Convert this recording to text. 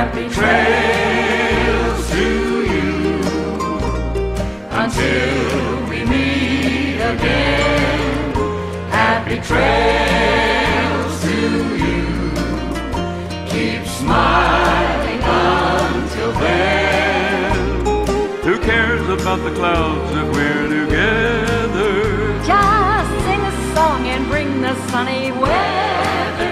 happy trails to you until we meet again. Happy trails to you. Keep smiling until then. Who cares about the clouds if we're together? Just sing a song and bring the sunny weather.